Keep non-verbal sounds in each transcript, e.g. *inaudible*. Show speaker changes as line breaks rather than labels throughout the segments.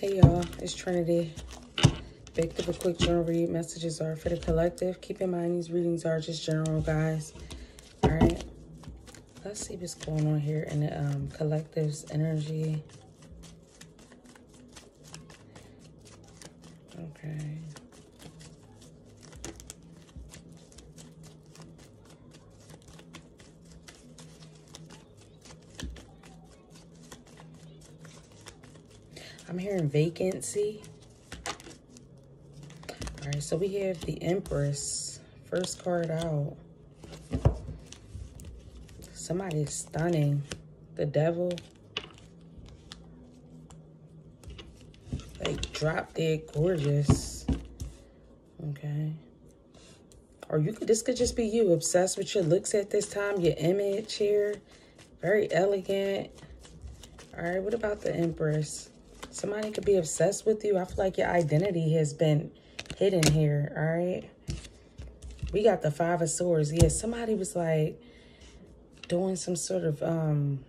Hey y'all, it's Trinity. Back to a quick journal read. Messages are for the collective. Keep in mind these readings are just general, guys. Alright. Let's see what's going on here in the um, collective's energy. Okay. I'm hearing vacancy. All right, so we have the Empress. First card out. Somebody's stunning. The Devil. Like, drop dead gorgeous. Okay. Or you could, this could just be you, obsessed with your looks at this time, your image here. Very elegant. All right, what about the Empress? Somebody could be obsessed with you. I feel like your identity has been hidden here, all right? We got the Five of Swords. Yeah, somebody was like doing some sort of um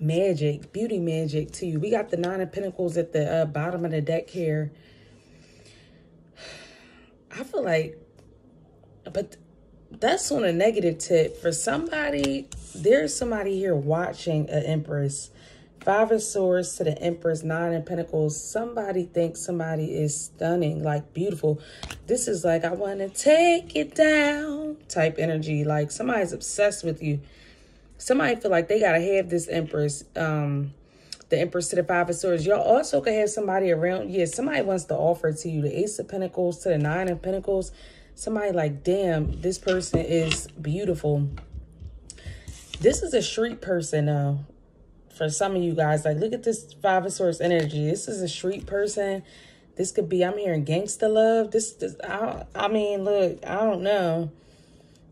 magic, beauty magic to you. We got the Nine of Pentacles at the uh, bottom of the deck here. I feel like, but that's on a negative tip. For somebody, there's somebody here watching an Empress Five of Swords to the Empress, Nine of Pentacles. Somebody thinks somebody is stunning, like beautiful. This is like, I want to take it down type energy. Like somebody's obsessed with you. Somebody feel like they got to have this Empress, um, the Empress to the Five of Swords. Y'all also could have somebody around. Yeah, somebody wants to offer to you the Ace of Pentacles to the Nine of Pentacles. Somebody like, damn, this person is beautiful. This is a street person, though for some of you guys. Like, look at this Five of Swords energy. This is a street person. This could be, I'm hearing gangster love. This, this I, I mean, look, I don't know.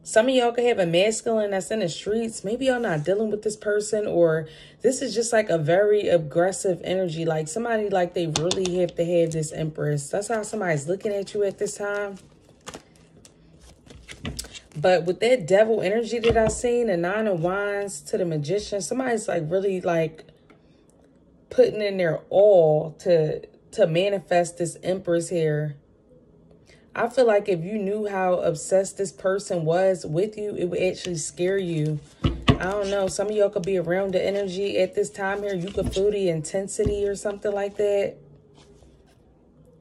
Some of y'all could have a masculine that's in the streets. Maybe y'all not dealing with this person or this is just like a very aggressive energy. Like somebody like they really have to have this empress. That's how somebody's looking at you at this time. But with that devil energy that I seen, the nine of wands to the magician, somebody's like really like putting in their all to to manifest this empress here. I feel like if you knew how obsessed this person was with you, it would actually scare you. I don't know. Some of y'all could be around the energy at this time here. You could feel the intensity or something like that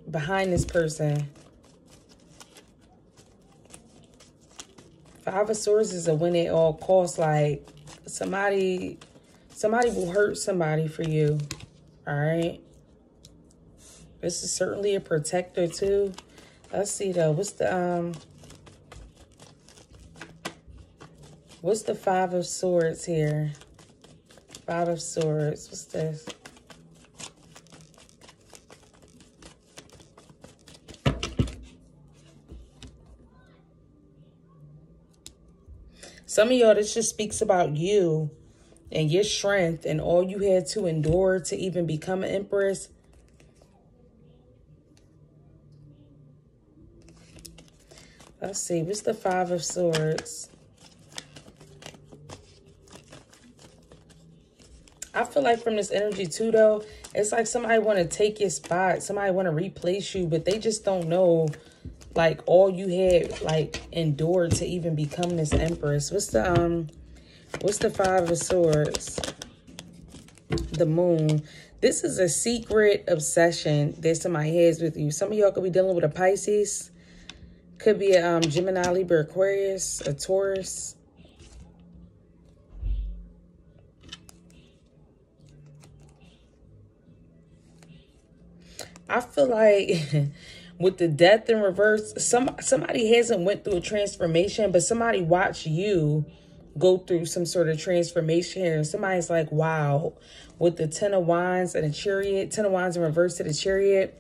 behind this person. Five of Swords is a win at all costs. Like, somebody, somebody will hurt somebody for you. All right? This is certainly a protector, too. Let's see, though. What's the, um... What's the Five of Swords here? Five of Swords. What's this? Some of y'all, this just speaks about you and your strength and all you had to endure to even become an empress. Let's see. What's the Five of Swords? I feel like from this energy too, though, it's like somebody want to take your spot. Somebody want to replace you, but they just don't know like all you had like endured to even become this empress. What's the um what's the five of swords? The moon. This is a secret obsession that somebody has with you. Some of y'all could be dealing with a Pisces. Could be a um, Gemini, Libra, Aquarius, a Taurus. I feel like *laughs* with the death in reverse, some somebody hasn't went through a transformation, but somebody watched you go through some sort of transformation and somebody's like, wow, with the Ten of Wands and the Chariot, Ten of Wands in reverse to the Chariot,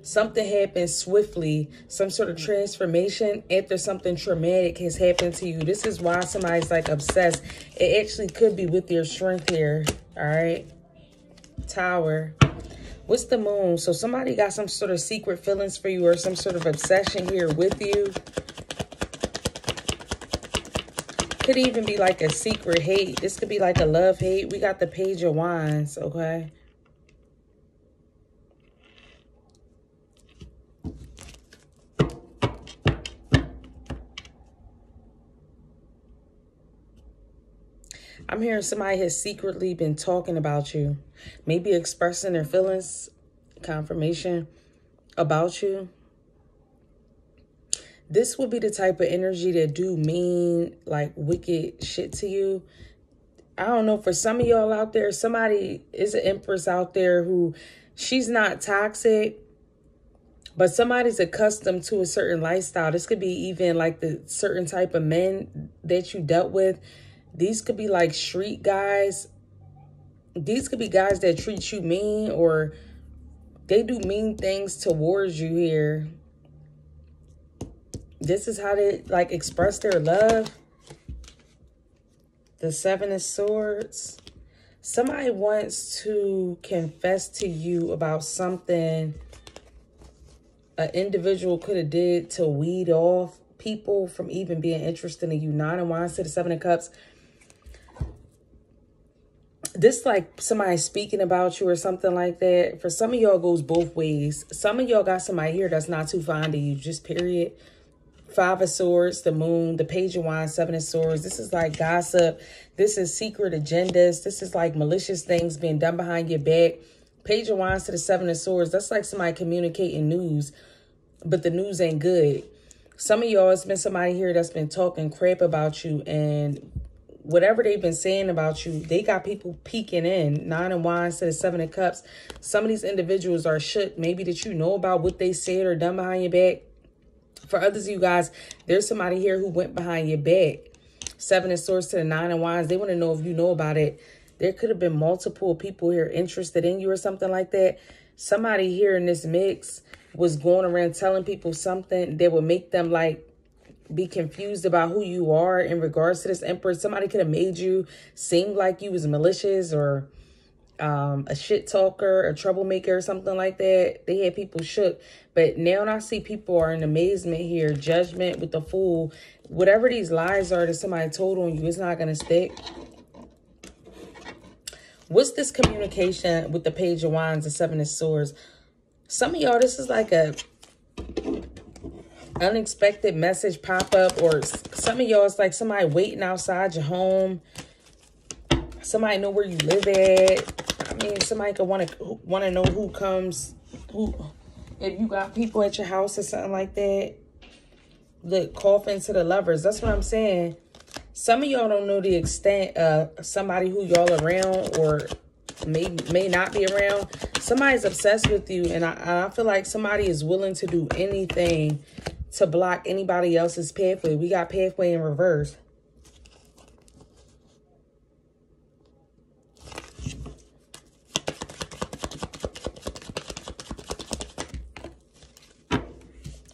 something happened swiftly, some sort of transformation after something traumatic has happened to you. This is why somebody's like obsessed. It actually could be with your strength here, all right? Tower. What's the moon? So somebody got some sort of secret feelings for you or some sort of obsession here with you. Could even be like a secret hate. This could be like a love hate. We got the page of wands, okay? I'm hearing somebody has secretly been talking about you. Maybe expressing their feelings, confirmation about you. This would be the type of energy that do mean like wicked shit to you. I don't know, for some of y'all out there, somebody is an empress out there who she's not toxic, but somebody's accustomed to a certain lifestyle. This could be even like the certain type of men that you dealt with. These could be like street guys. These could be guys that treat you mean or they do mean things towards you here. This is how they like express their love. The Seven of Swords. Somebody wants to confess to you about something an individual could have did to weed off people from even being interested in you. Nine of Wands to the Seven of Cups. This like somebody speaking about you or something like that. For some of y'all goes both ways. Some of y'all got somebody here that's not too fond of you. Just period. Five of Swords, the Moon, the Page of Wands, Seven of Swords. This is like gossip. This is secret agendas. This is like malicious things being done behind your back. Page of Wands to the Seven of Swords. That's like somebody communicating news, but the news ain't good. Some of y'all, it's been somebody here that's been talking crap about you and whatever they've been saying about you, they got people peeking in. Nine of Wands to the Seven of Cups. Some of these individuals are shook. Maybe that you know about what they said or done behind your back. For others of you guys, there's somebody here who went behind your back. Seven of Swords to the Nine of Wands. They want to know if you know about it. There could have been multiple people here interested in you or something like that. Somebody here in this mix was going around telling people something that would make them like be confused about who you are in regards to this emperor. Somebody could have made you seem like you was malicious or um, a shit talker, a troublemaker or something like that. They had people shook. But now I see people are in amazement here. Judgment with the fool. Whatever these lies are that somebody told on you, it's not going to stick. What's this communication with the Page of Wands and Seven of Swords? Some of y'all, this is like a unexpected message pop up. Or some of y'all, it's like somebody waiting outside your home. Somebody know where you live at I mean, somebody could want to want to know who comes, who, if you got people at your house or something like that. Look, coffin to the lovers. That's what I'm saying. Some of y'all don't know the extent of somebody who y'all around or may may not be around. Somebody's obsessed with you, and I, I feel like somebody is willing to do anything to block anybody else's pathway. We got pathway in reverse.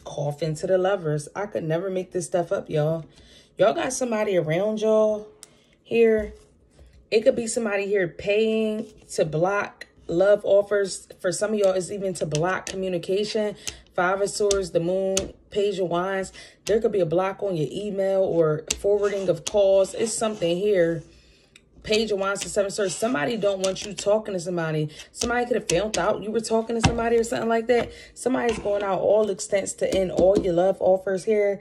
off into the lovers. I could never make this stuff up, y'all. Y'all got somebody around y'all here. It could be somebody here paying to block love offers. For some of y'all, is even to block communication. Five of Swords, the Moon, Page of Wands. There could be a block on your email or forwarding of calls. It's something here Page of Wands to Seven Swords. Somebody don't want you talking to somebody. Somebody could have found out you were talking to somebody or something like that. Somebody's going out all extents to end all your love offers here.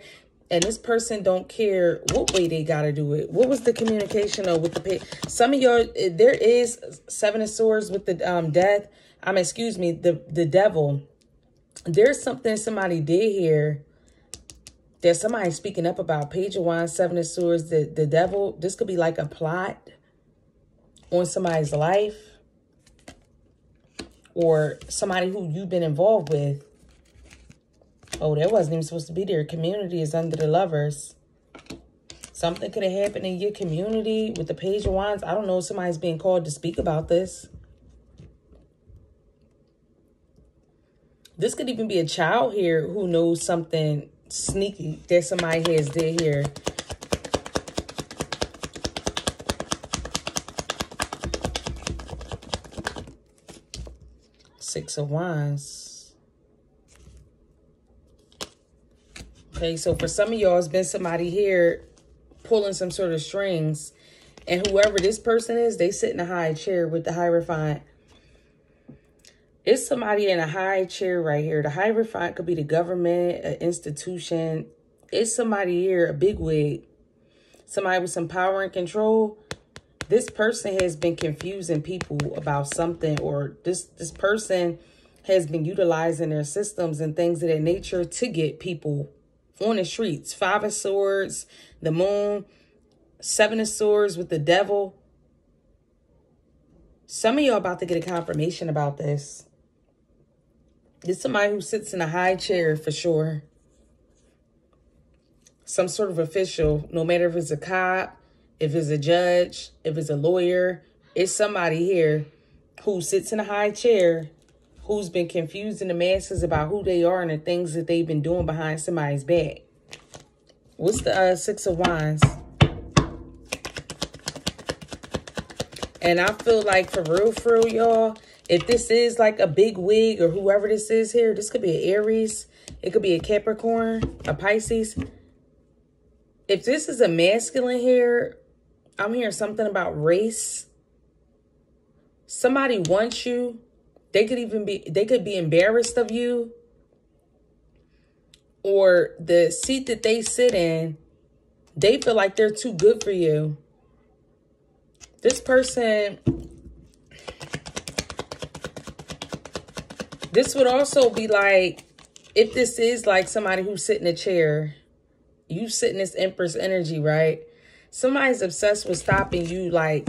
And this person don't care what way they got to do it. What was the communication though with the page? Some of y'all, there is Seven of Swords with the um death. Um, excuse me, the, the devil. There's something somebody did here there's somebody speaking up about Page of Wands, Seven of Swords, the, the devil. This could be like a plot on somebody's life or somebody who you've been involved with. Oh, that wasn't even supposed to be there. Community is under the lovers. Something could have happened in your community with the Page of Wands. I don't know. Somebody's being called to speak about this. This could even be a child here who knows something sneaky that somebody has did here Six of Wands. Okay, so for some of y'all, it's been somebody here pulling some sort of strings. And whoever this person is, they sit in a high chair with the Hierophant. It's somebody in a high chair right here. The Hierophant could be the government, an institution. It's somebody here, a big wig. Somebody with some power and control this person has been confusing people about something or this this person has been utilizing their systems and things of that nature to get people on the streets. Five of Swords, the moon, Seven of Swords with the devil. Some of y'all about to get a confirmation about this. It's somebody who sits in a high chair for sure. Some sort of official, no matter if it's a cop, if it's a judge, if it's a lawyer, it's somebody here who sits in a high chair who's been confusing the masses about who they are and the things that they've been doing behind somebody's back. What's the uh, Six of Wands? And I feel like for real, for real, y'all, if this is like a big wig or whoever this is here, this could be an Aries. It could be a Capricorn, a Pisces. If this is a masculine here, I'm hearing something about race. Somebody wants you. They could even be, they could be embarrassed of you. Or the seat that they sit in, they feel like they're too good for you. This person, this would also be like, if this is like somebody who's sitting in a chair, you sit in this Empress energy, right? Somebody's obsessed with stopping you like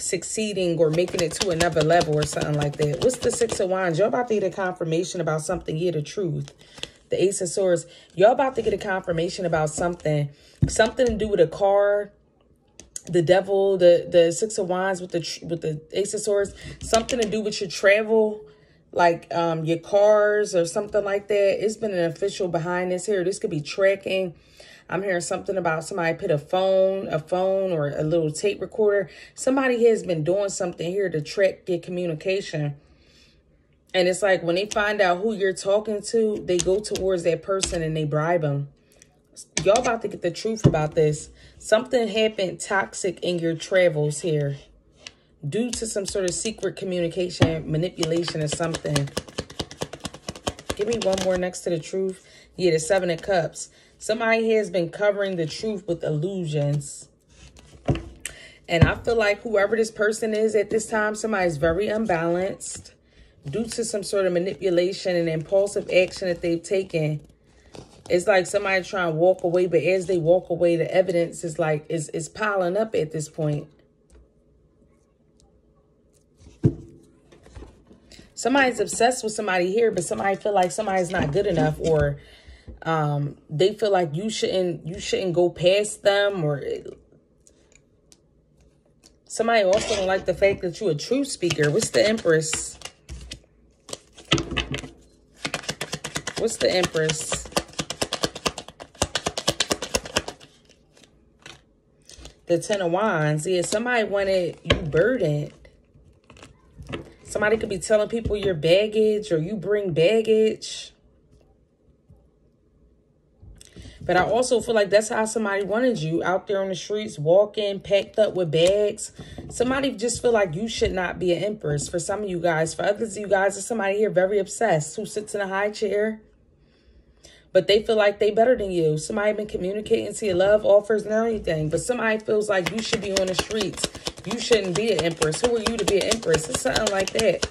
succeeding or making it to another level or something like that. What's the Six of Wands? You're about to get a confirmation about something. Yeah, the truth. The Ace of Swords. You're about to get a confirmation about something. Something to do with a car, the devil, the the six of wands with the with the ace of swords, something to do with your travel, like um your cars or something like that. It's been an official behind this here. This could be tracking. I'm hearing something about somebody put a phone, a phone or a little tape recorder. Somebody has been doing something here to track your communication. And it's like when they find out who you're talking to, they go towards that person and they bribe them. Y'all about to get the truth about this. Something happened toxic in your travels here due to some sort of secret communication, manipulation or something. Give me one more next to the truth. Yeah, the Seven of Cups. Somebody here has been covering the truth with illusions. And I feel like whoever this person is at this time, somebody's very unbalanced due to some sort of manipulation and impulsive action that they've taken it's like somebody trying to walk away, but as they walk away, the evidence is like, is, is piling up at this point. Somebody's obsessed with somebody here, but somebody feel like somebody's not good enough or um, they feel like you shouldn't, you shouldn't go past them or somebody also don't like the fact that you're a true speaker. What's the Empress? What's the Empress? the Ten of Wands. Yeah, somebody wanted you burdened. Somebody could be telling people your baggage or you bring baggage. But I also feel like that's how somebody wanted you out there on the streets, walking, packed up with bags. Somebody just feel like you should not be an empress for some of you guys. For others of you guys, there's somebody here very obsessed who sits in a high chair but they feel like they better than you. Somebody been communicating to your love offers and everything, but somebody feels like you should be on the streets. You shouldn't be an empress. Who are you to be an empress? It's something like that.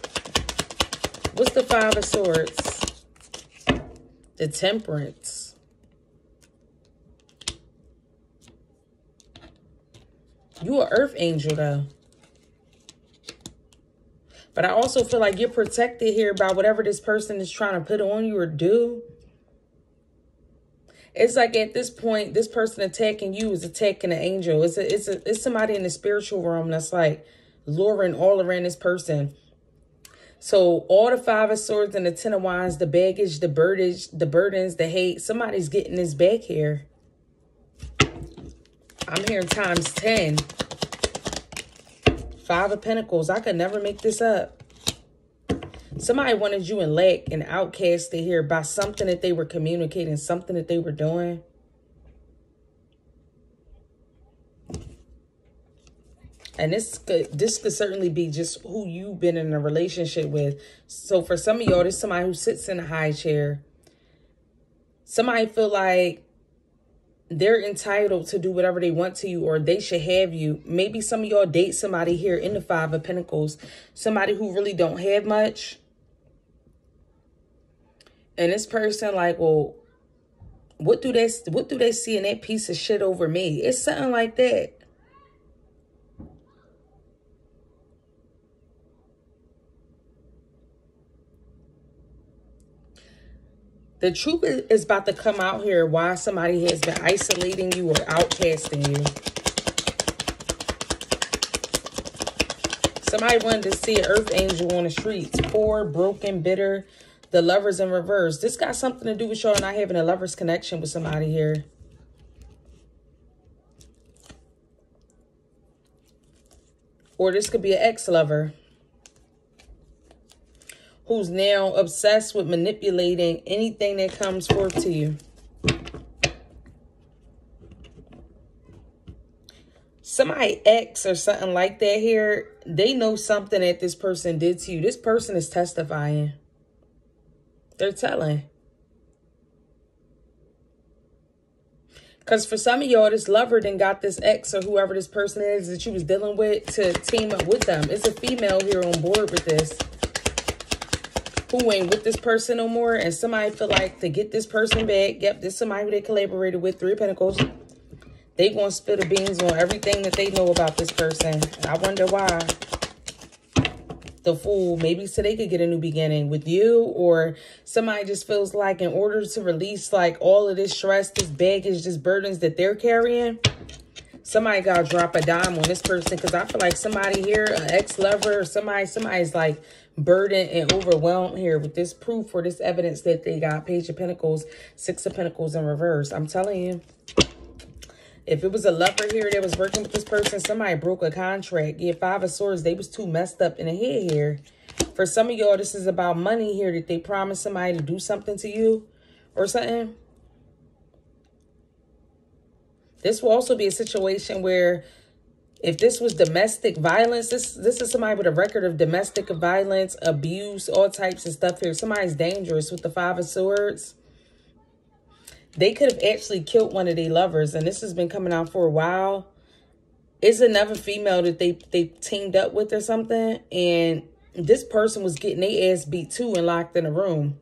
What's the Five of Swords? The Temperance. You are Earth Angel, though. But I also feel like you're protected here by whatever this person is trying to put on you or do. It's like at this point, this person attacking you is attacking an angel. It's a, it's a, it's somebody in the spiritual realm that's like luring all around this person. So all the five of swords and the ten of wands, the baggage, the burdage, the burdens, the hate, somebody's getting this back here. I'm hearing times 10. Five of Pentacles. I could never make this up. Somebody wanted you in lack and outcasted here by something that they were communicating, something that they were doing. And this could this could certainly be just who you've been in a relationship with. So for some of y'all, this somebody who sits in a high chair. Somebody feel like they're entitled to do whatever they want to you or they should have you. Maybe some of y'all date somebody here in the Five of Pentacles, somebody who really don't have much. And this person like, well, what do they what do they see in that piece of shit over me? It's something like that. The truth is about to come out here why somebody has been isolating you or outcasting you. Somebody wanted to see an earth angel on the streets. Poor, broken, bitter. The lovers in reverse. This got something to do with y'all not having a lover's connection with somebody here. Or this could be an ex-lover who's now obsessed with manipulating anything that comes forth to you. Somebody ex or something like that here, they know something that this person did to you. This person is testifying. They're telling. Because for some of y'all, this lover then got this ex or whoever this person is that you was dealing with to team up with them. It's a female here on board with this who ain't with this person no more and somebody feel like to get this person back, yep, this somebody they collaborated with, Three Pentacles, they gonna spill the beans on everything that they know about this person. I wonder why. The Fool, maybe so they could get a new beginning with you or somebody just feels like in order to release like all of this stress, this baggage, this burdens that they're carrying, somebody got to drop a dime on this person because I feel like somebody here, an ex-lover somebody, somebody's like burdened and overwhelmed here with this proof or this evidence that they got Page of Pentacles, Six of Pentacles in reverse. I'm telling you, if it was a lover here that was working with this person, somebody broke a contract. Yeah, Five of Swords, they was too messed up in the head here. For some of y'all, this is about money here that they promised somebody to do something to you or something. This will also be a situation where if this was domestic violence, this this is somebody with a record of domestic violence, abuse, all types of stuff here. Somebody's dangerous with the Five of Swords. They could have actually killed one of their lovers, and this has been coming out for a while. It's another female that they, they teamed up with or something, and this person was getting their ass beat too and locked in a room.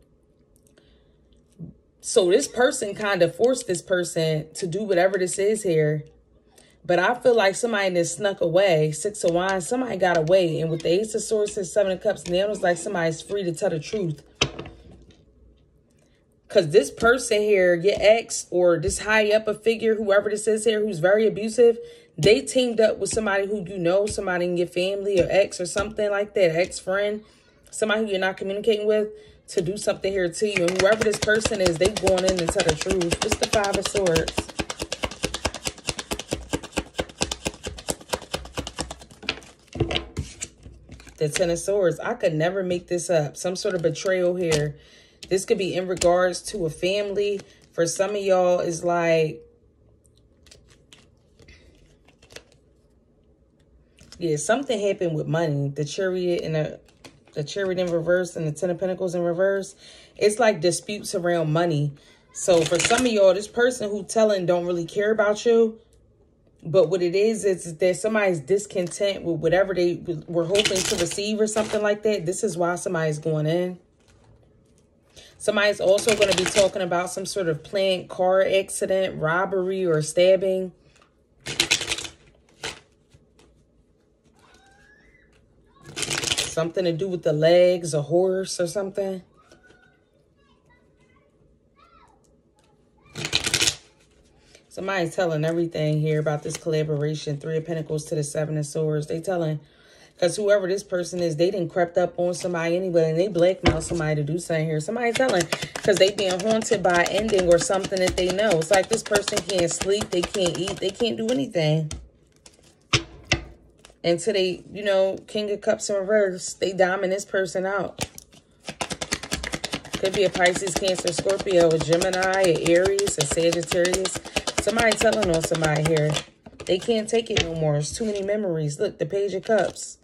So this person kind of forced this person to do whatever this is here but I feel like somebody that snuck away, six of wands, somebody got away. And with the ace of swords and seven of cups, and now it's like somebody's free to tell the truth. Because this person here, your ex or this high up a figure, whoever this is here, who's very abusive, they teamed up with somebody who you know, somebody in your family or ex or something like that, ex-friend, somebody who you're not communicating with, to do something here to you. And whoever this person is, they going in and tell the truth. It's the Five of Swords. the Ten of Swords. I could never make this up. Some sort of betrayal here. This could be in regards to a family. For some of y'all, is like... Yeah, something happened with money. The chariot and the, the chariot in reverse and the Ten of Pentacles in reverse. It's like disputes around money. So for some of y'all, this person who telling don't really care about you, but what it is, is that somebody's discontent with whatever they were hoping to receive or something like that. This is why somebody's going in. Somebody's also going to be talking about some sort of planned car accident, robbery, or stabbing. Something to do with the legs, a horse or something. Somebody's telling everything here about this collaboration. Three of Pentacles to the Seven of Swords. They telling, because whoever this person is, they didn't crept up on somebody anyway, and they blackmail somebody to do something here. Somebody telling, because they being haunted by ending or something that they know. It's like this person can't sleep, they can't eat, they can't do anything. Until today, you know, King of Cups in reverse, they diamond this person out. Could be a Pisces, Cancer, Scorpio, a Gemini, a Aries, a Sagittarius. Somebody telling on somebody here. They can't take it no more. It's too many memories. Look, the Page of Cups.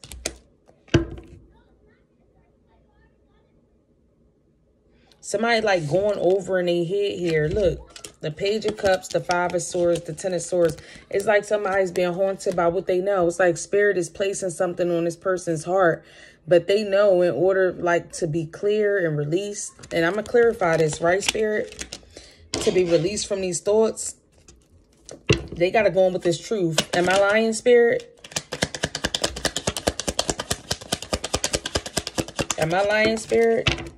Somebody like going over in their head here. Look, The Page of Cups, the Five of Swords, the Ten of Swords. It's like somebody's being haunted by what they know. It's like Spirit is placing something on this person's heart. But they know in order like to be clear and released. And I'm going to clarify this, right, Spirit? To be released from these thoughts. They got to go on with this truth. Am I lying, Spirit? Am I lying, Spirit?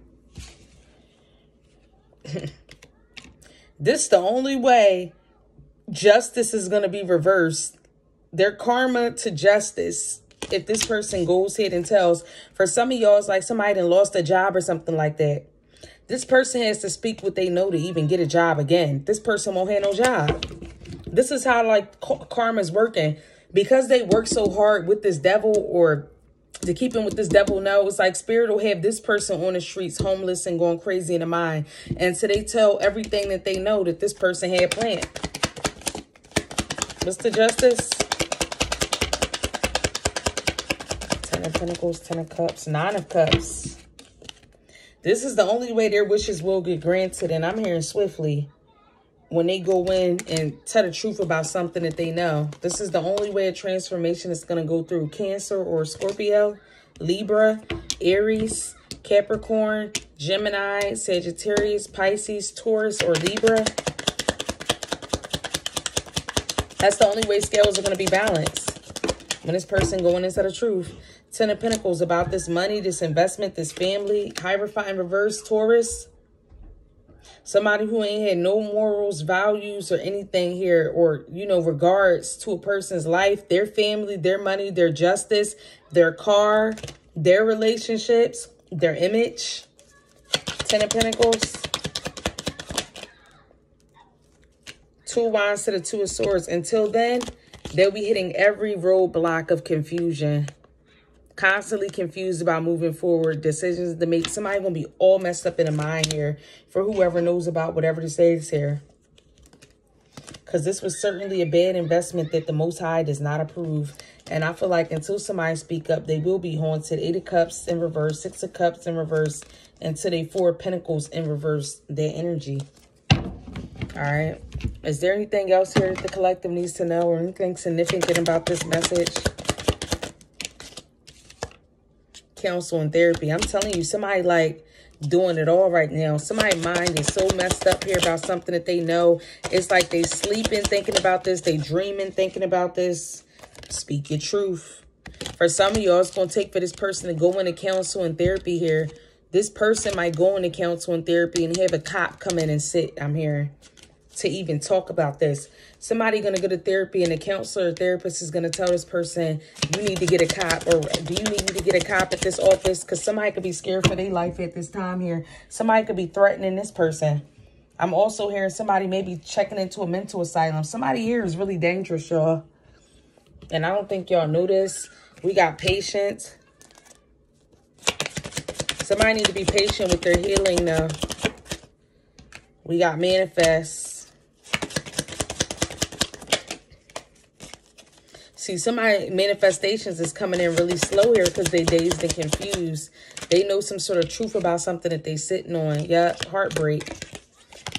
*laughs* this the only way justice is going to be reversed. Their karma to justice, if this person goes ahead and tells, for some of y'all, it's like somebody done lost a job or something like that. This person has to speak what they know to even get a job again. This person won't have no job. This is how like karma's working. Because they work so hard with this devil or to keep him with this devil. No it's like spirit will have this person on the streets homeless and going crazy in the mind. And so they tell everything that they know that this person had planned. Mr justice? Ten of pentacles ten of cups nine of cups. This is the only way their wishes will get granted and i'm hearing swiftly when they go in and tell the truth about something that they know. This is the only way a transformation is going to go through Cancer or Scorpio, Libra, Aries, Capricorn, Gemini, Sagittarius, Pisces, Taurus, or Libra. That's the only way scales are going to be balanced. When this person going into the truth. Ten of Pentacles about this money, this investment, this family. Hierophant in reverse, Taurus. Somebody who ain't had no morals, values, or anything here, or, you know, regards to a person's life, their family, their money, their justice, their car, their relationships, their image. Ten of Pentacles. Two Wands to the Two of Swords. Until then, they'll be hitting every roadblock of confusion constantly confused about moving forward, decisions to make. Somebody going to be all messed up in the mind here for whoever knows about whatever this is here. Because this was certainly a bad investment that the Most High does not approve. And I feel like until somebody speak up, they will be haunted. Eight of Cups in reverse, Six of Cups in reverse, and today Four of Pentacles in reverse their energy. All right. Is there anything else here that the collective needs to know or anything significant about this message? Counsel and therapy. I'm telling you, somebody like doing it all right now. Somebody mind is so messed up here about something that they know. It's like they sleeping thinking about this. They dreaming thinking about this. Speak your truth. For some of y'all, it's going to take for this person to go into counsel and therapy here. This person might go into counsel and therapy and have a cop come in and sit, I'm hearing, to even talk about this somebody going to go to therapy and a counselor or therapist is going to tell this person, you need to get a cop or do you need to get a cop at this office? Because somebody could be scared for their life at this time here. Somebody could be threatening this person. I'm also hearing somebody maybe checking into a mental asylum. Somebody here is really dangerous, y'all. And I don't think y'all know this. We got patience. Somebody need to be patient with their healing though. We got manifest. See, somebody manifestations is coming in really slow here because they dazed and confused. They know some sort of truth about something that they sitting on. Yeah, heartbreak.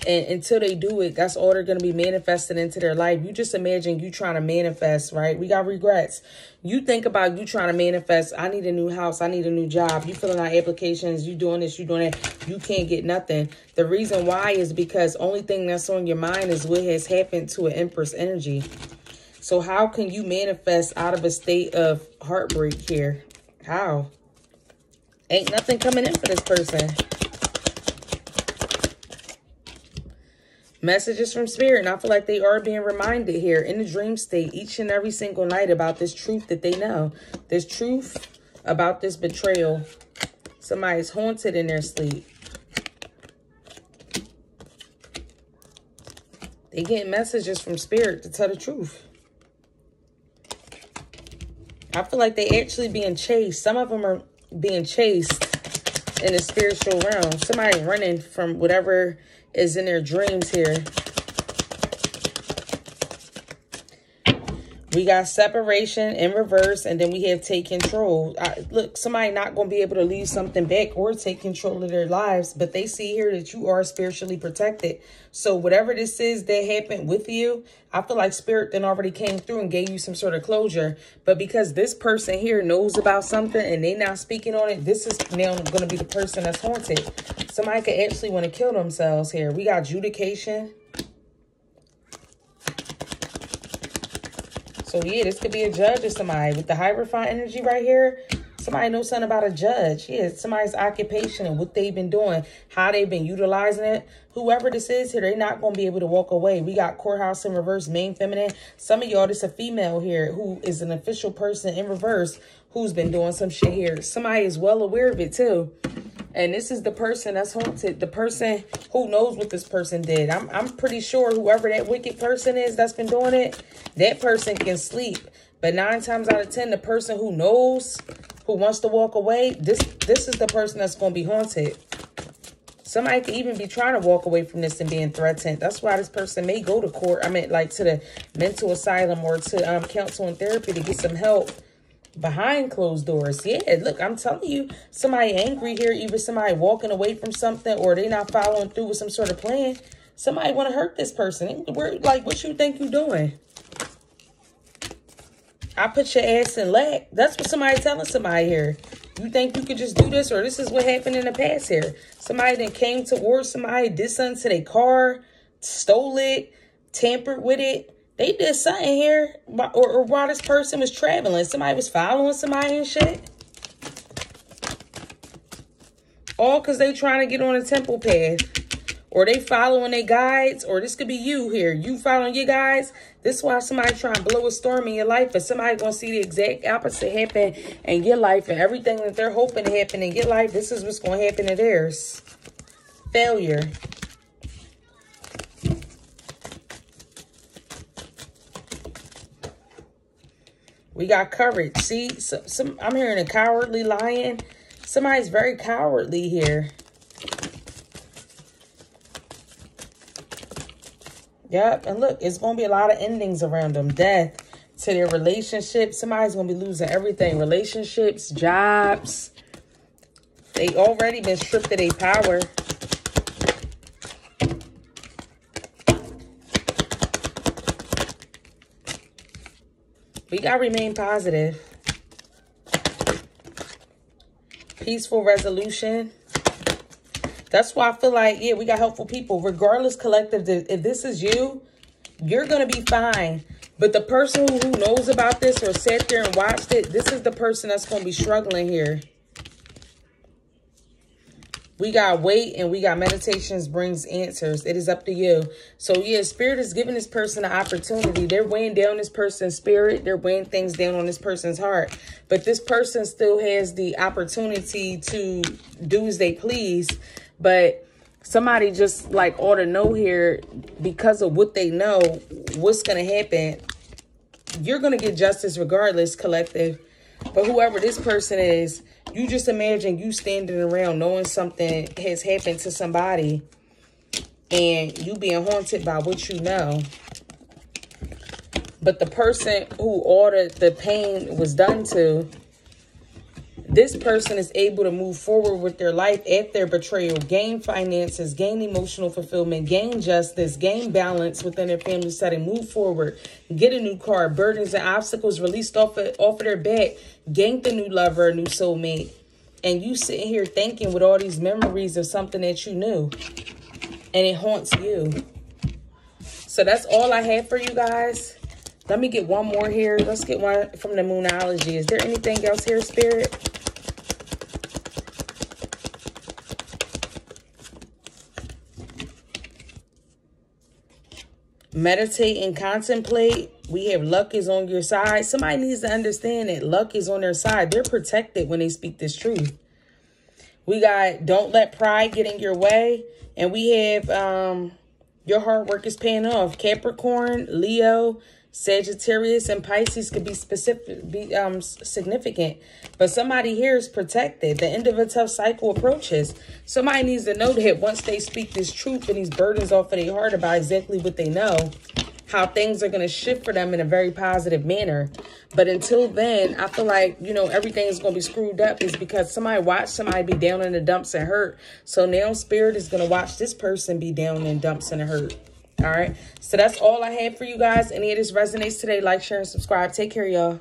And until they do it, that's all they're going to be manifesting into their life. You just imagine you trying to manifest, right? We got regrets. You think about you trying to manifest, I need a new house, I need a new job. You filling out applications, you doing this, you doing that. You can't get nothing. The reason why is because only thing that's on your mind is what has happened to an Empress energy. So how can you manifest out of a state of heartbreak here? How? Ain't nothing coming in for this person. Messages from spirit. And I feel like they are being reminded here in the dream state each and every single night about this truth that they know. This truth about this betrayal. Somebody's haunted in their sleep. They get messages from spirit to tell the truth. I feel like they actually being chased. Some of them are being chased in the spiritual realm. Somebody running from whatever is in their dreams here. We got separation in reverse, and then we have take control. I, look, somebody not going to be able to leave something back or take control of their lives, but they see here that you are spiritually protected. So whatever this is that happened with you, I feel like spirit then already came through and gave you some sort of closure. But because this person here knows about something and they not speaking on it, this is now going to be the person that's haunted. Somebody could actually want to kill themselves here. We got adjudication. So yeah, this could be a judge or somebody with the Hierophant energy right here. Somebody knows something about a judge. Yeah, somebody's occupation and what they've been doing, how they've been utilizing it. Whoever this is here, they're not going to be able to walk away. We got courthouse in reverse, main feminine. Some of y'all, this a female here who is an official person in reverse who's been doing some shit here. Somebody is well aware of it too. And this is the person that's haunted. The person who knows what this person did. I'm, I'm pretty sure whoever that wicked person is that's been doing it, that person can sleep. But nine times out of ten, the person who knows, who wants to walk away, this, this is the person that's going to be haunted. Somebody could even be trying to walk away from this and being threatened. That's why this person may go to court. I mean, like to the mental asylum or to um, counsel and therapy to get some help behind closed doors. Yeah, look, I'm telling you, somebody angry here, either somebody walking away from something or they not following through with some sort of plan. Somebody want to hurt this person. Where, like, what you think you doing? I put your ass in lack. That's what somebody telling somebody here. You think you could just do this or this is what happened in the past here. Somebody that came towards somebody, did something to their car, stole it, tampered with it, they did something here, or, or while this person was traveling, somebody was following somebody and shit. All because they trying to get on a temple path. Or they following their guides. Or this could be you here. You following your guides. This is why somebody trying to blow a storm in your life. But somebody going to see the exact opposite happen in your life. And everything that they're hoping to happen in your life, this is what's going to happen to theirs. Failure. We got courage. See, so, some I'm hearing a cowardly lion. Somebody's very cowardly here. Yep, and look, it's going to be a lot of endings around them. Death to their relationship. Somebody's going to be losing everything. Relationships, jobs. They already been stripped of their power. We got to remain positive. Peaceful resolution. That's why I feel like, yeah, we got helpful people. Regardless, collective, if this is you, you're going to be fine. But the person who knows about this or sat there and watched it, this is the person that's going to be struggling here. We got wait and we got meditations brings answers. It is up to you. So yeah, spirit is giving this person an opportunity. They're weighing down this person's spirit. They're weighing things down on this person's heart. But this person still has the opportunity to do as they please. But somebody just like ought to know here because of what they know, what's going to happen. You're going to get justice regardless, collective. But whoever this person is, you just imagine you standing around knowing something has happened to somebody and you being haunted by what you know. But the person who ordered the pain was done to, this person is able to move forward with their life after their betrayal, gain finances, gain emotional fulfillment, gain justice, gain balance within their family setting, move forward, get a new car, burdens and obstacles released off of, off of their back, gain the new lover, a new soulmate. And you sitting here thinking with all these memories of something that you knew. And it haunts you. So that's all I have for you guys. Let me get one more here. Let's get one from the Moonology. Is there anything else here, Spirit? Meditate and contemplate. We have luck is on your side. Somebody needs to understand that luck is on their side. They're protected when they speak this truth. We got don't let pride get in your way. And we have um your hard work is paying off. Capricorn, Leo, Sagittarius and Pisces could be specific, be um significant, but somebody here is protected. The end of a tough cycle approaches. Somebody needs to know that once they speak this truth and these burdens off of their heart about exactly what they know, how things are going to shift for them in a very positive manner. But until then, I feel like, you know, everything is going to be screwed up is because somebody watched somebody be down in the dumps and hurt. So now spirit is going to watch this person be down in dumps and hurt. All right. So that's all I have for you guys. Any of this resonates today, like, share, and subscribe. Take care, y'all.